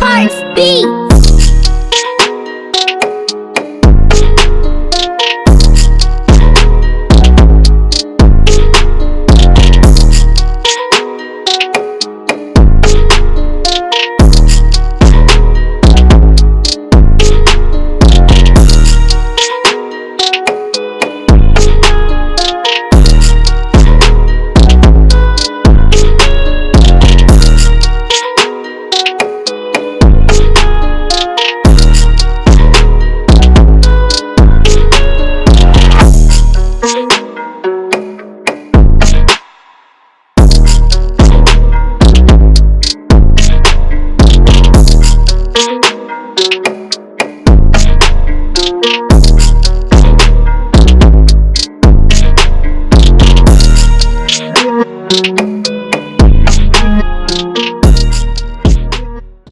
harp speak!